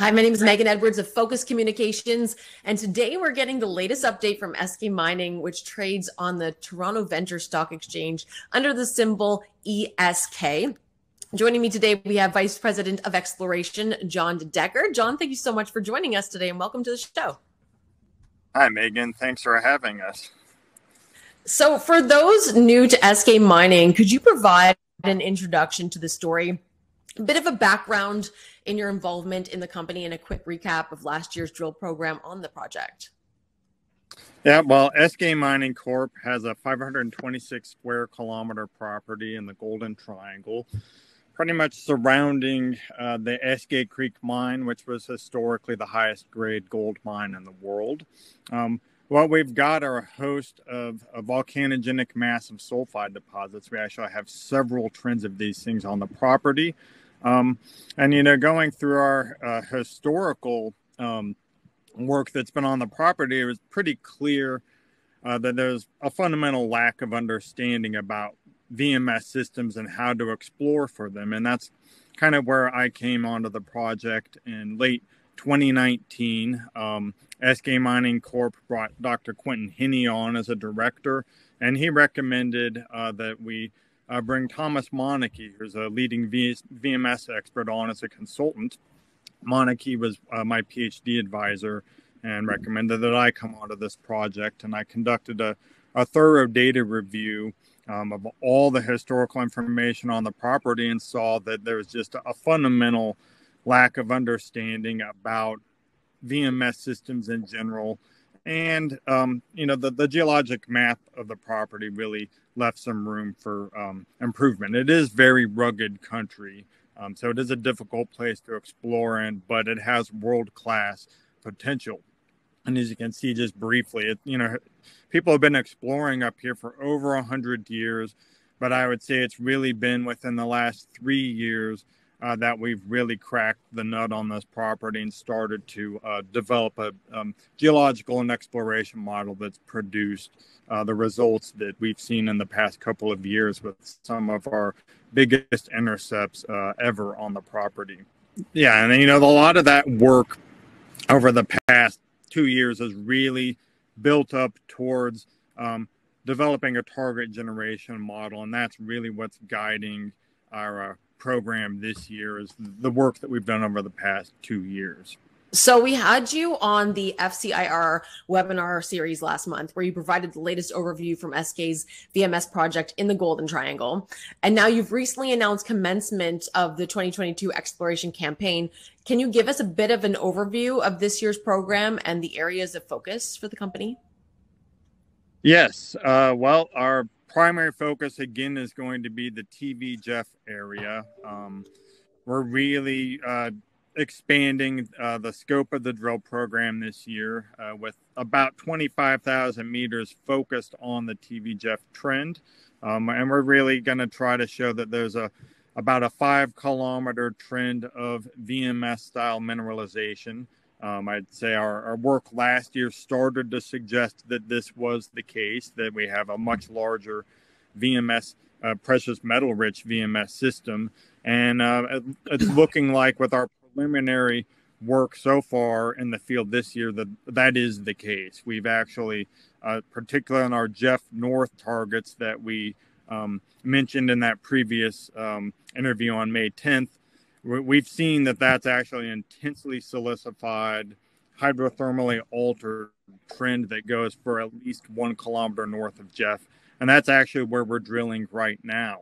Hi, my name is Megan Edwards of Focus Communications, and today we're getting the latest update from Eskay Mining, which trades on the Toronto Venture Stock Exchange under the symbol ESK. Joining me today, we have Vice President of Exploration, John DeDecker. John, thank you so much for joining us today and welcome to the show. Hi, Megan. Thanks for having us. So, for those new to Eskay Mining, could you provide an introduction to the story? A bit of a background in your involvement in the company and a quick recap of last year's drill program on the project. Yeah, well, Eskay Mining Corp has a 526 square kilometer property in the Golden Triangle, pretty much surrounding uh, the Eskay Creek mine, which was historically the highest grade gold mine in the world. Um, what we've got are a host of, of volcanogenic massive sulfide deposits. We actually have several trends of these things on the property. Um, and, you know, going through our uh, historical um, work that's been on the property, it was pretty clear uh, that there's a fundamental lack of understanding about VMS systems and how to explore for them. And that's kind of where I came onto the project in late 2019. Um, Eskay Mining Corp brought Dr. Quinton Hennigh on as a director, and he recommended uh, that we uh, bring Thomas Monecke, who's a leading v- VMS expert, on as a consultant. Moneke was uh, my PhD advisor and recommended that I come onto this project. And I conducted a, a thorough data review um, of all the historical information on the property and saw that there was just a, a fundamental lack of understanding about VMS systems in general and um, you know the, the geologic map of the property really left some room for um, improvement. It is very rugged country um, so it is a difficult place to explore in but it has world-class potential. And as you can see just briefly it you know people have been exploring up here for over a hundred years but i would say it's really been within the last three years uh, that we've really cracked the nut on this property and started to uh, develop a um, geological and exploration model that's produced uh, the results that we've seen in the past couple of years with some of our biggest intercepts uh, ever on the property. Yeah, and you know, a lot of that work over the past two years has really built up towards um, developing a target generation model, and that's really what's guiding our uh, program this year is the work that we've done over the past two years. So we had you on the FCIR webinar series last month where you provided the latest overview from Eskay's VMS project in the Golden Triangle. And now you've recently announced commencement of the 2022 exploration campaign. Can you give us a bit of an overview of this year's program and the areas of focus for the company? Yes. Uh, well, our primary focus again is going to be the TV Jeff area. Um, we're really uh, expanding uh, the scope of the drill program this year uh, with about 25,000 meters focused on the TV Jeff trend. Um, and we're really going to try to show that there's a about a five kilometer trend of VMS style mineralization. Um, I'd say our, our, work last year started to suggest that this was the case, that we have a much larger VMS, uh, precious metal rich VMS system. And uh, it's looking like with our preliminary work so far in the field this year that that is the case. We've actually, uh, particularly on our Jeff North targets that we um, mentioned in that previous um, interview on May 10th, we've seen that that's actually an intensely silicified, hydrothermally altered trend that goes for at least one kilometer north of Jeff. And that's actually where we're drilling right now.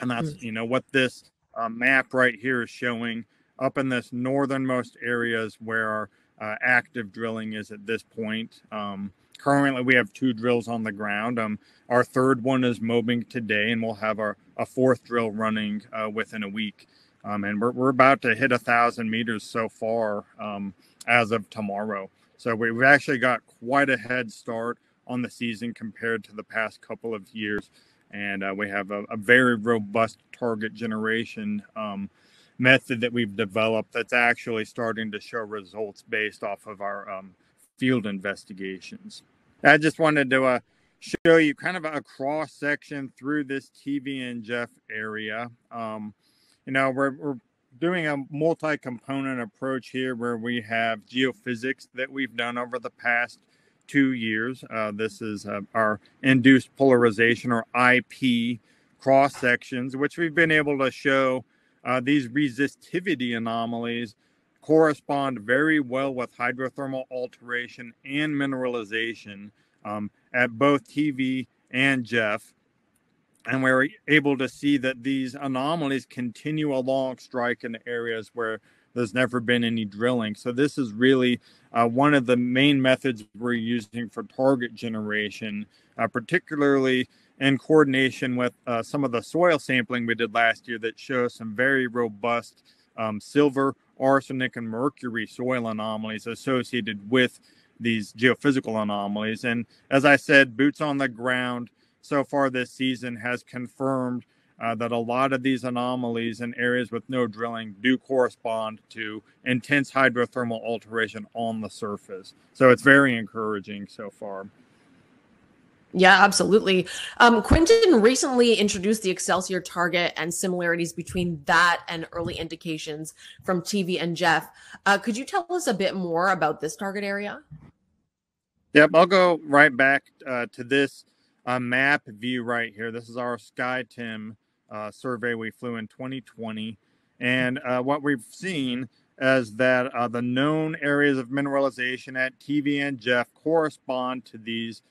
And that's, mm. you know, what this uh, map right here is showing up in this northernmost areas where our uh, active drilling is at this point. Um, currently, we have two drills on the ground. Um, our third one is mobbing today, and we'll have our a fourth drill running uh, within a week. Um, and we're, we're about to hit a thousand meters so far um, as of tomorrow. So we've actually got quite a head start on the season compared to the past couple of years. And uh, we have a, a, very robust target generation um, method that we've developed that's actually starting to show results based off of our um, field investigations. I just wanted to uh, show you kind of a cross section through this TV and Jeff area. Um, you know, we're, we're doing a multi-component approach here where we have geophysics that we've done over the past two years. Uh, this is uh, our induced polarization or IP cross sections, which we've been able to show uh, these resistivity anomalies correspond very well with hydrothermal alteration and mineralization um, at both TV and Jeff. And we're able to see that these anomalies continue along strike in areas where there's never been any drilling. So this is really uh, one of the main methods we're using for target generation, uh, particularly in coordination with uh, some of the soil sampling we did last year that shows some very robust um, silver, arsenic, and mercury soil anomalies associated with these geophysical anomalies. And as I said, boots on the ground so far this season has confirmed uh, that a lot of these anomalies in areas with no drilling do correspond to intense hydrothermal alteration on the surface. So it's very encouraging so far. Yeah, absolutely. Um, Quinton recently introduced the Excelsior target and similarities between that and early indications from TV and Jeff. Uh, could you tell us a bit more about this target area? Yep, I'll go right back uh, to this uh, map view right here. This is our SkyTEM uh, survey we flew in 2020. And uh, what we've seen is that uh, the known areas of mineralization at TV and Jeff correspond to these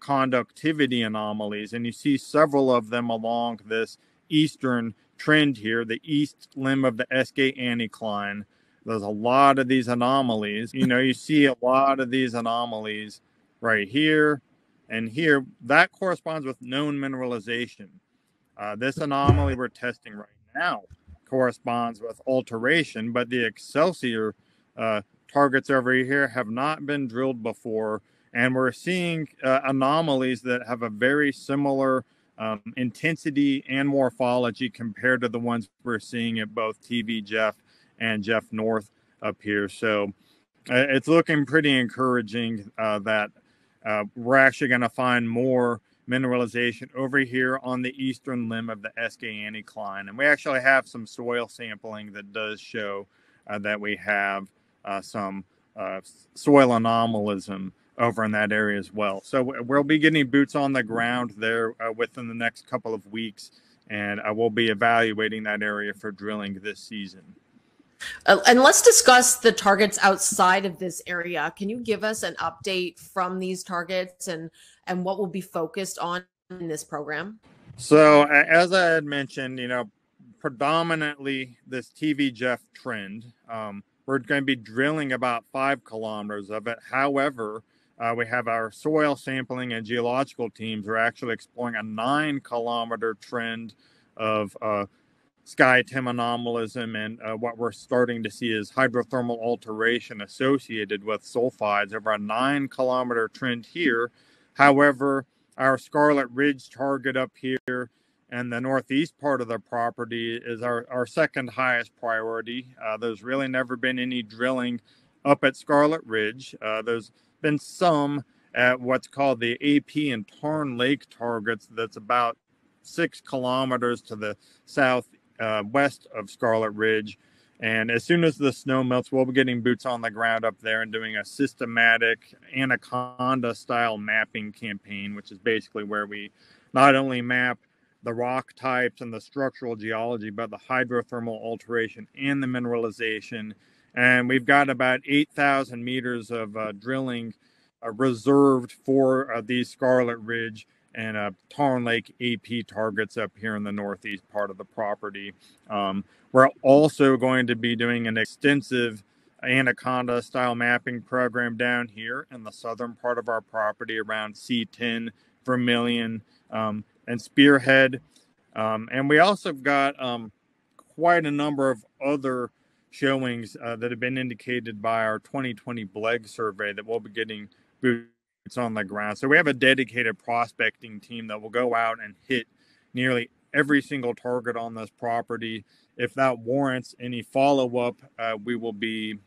conductivity anomalies. And you see several of them along this eastern trend here, the east limb of the Eskay anticline. There's a lot of these anomalies. You know, you see a lot of these anomalies right here and here. That corresponds with known mineralization. Uh, this anomaly we're testing right now corresponds with alteration, but the Excelsior uh, targets over here have not been drilled before and we're seeing uh, anomalies that have a very similar um, intensity and morphology compared to the ones we're seeing at both TV Jeff and Jeff North up here. So uh, it's looking pretty encouraging uh, that uh, we're actually going to find more mineralization over here on the eastern limb of the Eskay anticline. And we actually have some soil sampling that does show uh, that we have uh, some soil anomalism over in that area as well. So we'll be getting boots on the ground there uh, within the next couple of weeks, and I will be evaluating that area for drilling this season. Uh, and let's discuss the targets outside of this area. Can you give us an update from these targets and and what will be focused on in this program? So as I had mentioned, you know, predominantly this TV Jeff trend. Um, we're going to be drilling about five kilometers of it. However, uh, we have our soil sampling and geological teams are actually exploring a nine kilometer trend of uh, SkyTEM anomalism. And uh, what we're starting to see is hydrothermal alteration associated with sulfides over a nine kilometer trend here. However, our Scarlet Ridge target up here and the northeast part of the property is our, our second highest priority. Uh, there's really never been any drilling up at Scarlet Ridge. Uh, there's been some at what's called the AP and Tarn Lake targets. That's about six kilometers to the south uh, west of Scarlet Ridge. And as soon as the snow melts, we'll be getting boots on the ground up there and doing a systematic anaconda style mapping campaign, which is basically where we not only map the rock types and the structural geology, but the hydrothermal alteration and the mineralization and we've got about 8,000 meters of uh, drilling uh, reserved for uh, these Scarlet Ridge and uh, Tarn Lake AP targets up here in the northeast part of the property. Um, we're also going to be doing an extensive anaconda style mapping program down here in the southern part of our property around C10, Vermilion, um, and Spearhead. Um, and we also got um, quite a number of other showings uh, that have been indicated by our 2020 BLEG survey that we'll be getting on the ground. So we have a dedicated prospecting team that will go out and hit nearly every single target on this property. If that warrants any follow up, uh, we will be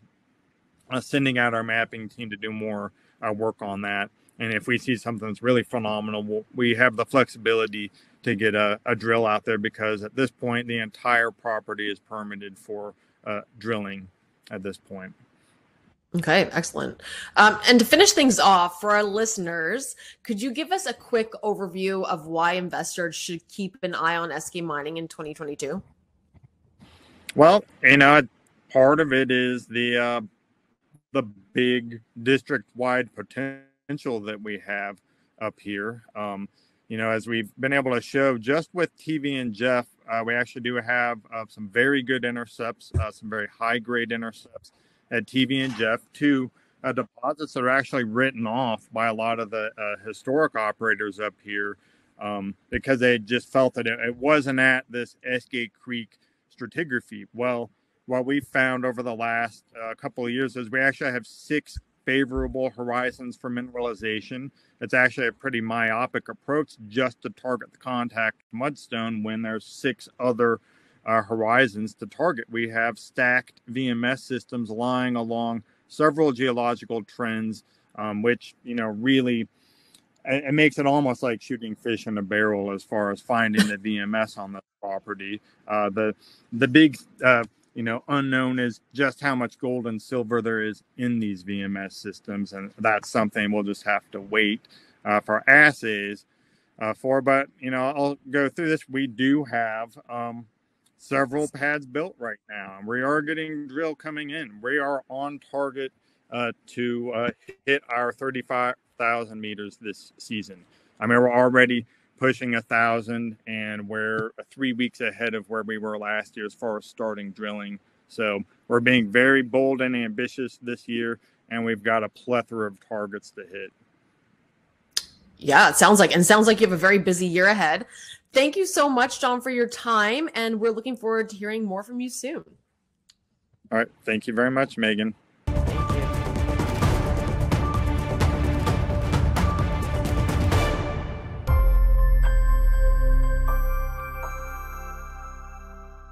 uh, sending out our mapping team to do more uh, work on that. And if we see something that's really phenomenal, we'll, we have the flexibility to get a, a, drill out there because at this point, the entire property is permitted for uh, drilling at this point. Okay, excellent. Um, and to finish things off for our listeners, could you give us a quick overview of why investors should keep an eye on Eskay Mining in 2022? Well, you know, part of it is the uh, the big district-wide potential that we have up here. Um, you know, as we've been able to show just with TV and Jeff, uh, we actually do have uh, some very good intercepts, uh, some very high-grade intercepts at TV and Jeff. Two uh, deposits that are actually written off by a lot of the uh, historic operators up here um, because they just felt that it, it wasn't at this Eskay Creek stratigraphy. Well, what we found over the last uh, couple of years is we actually have six favorable horizons for mineralization. It's actually a pretty myopic approach just to target the contact mudstone when there's six other uh, horizons to target. We have stacked VMS systems lying along several geological trends, um, which you know really it, it, makes it almost like shooting fish in a barrel as far as finding the VMS on the property. Uh, the the big uh, you know unknown is just how much gold and silver there is in these VMS systems, and that's something we'll just have to wait uh, for assays uh, for. But you know I'll go through this. We do have um, several pads built right now, and we are getting drill coming in. We are on target uh, to uh, hit our 35,000 meters this season. I mean, we're already pushing a thousand, and we're three weeks ahead of where we were last year as far as starting drilling. So we're being very bold and ambitious this year, and we've got a plethora of targets to hit. Yeah, it sounds like, and sounds like you have a very busy year ahead. Thank you so much, John, for your time, and we're looking forward to hearing more from you soon. All right. Thank you very much, Megan.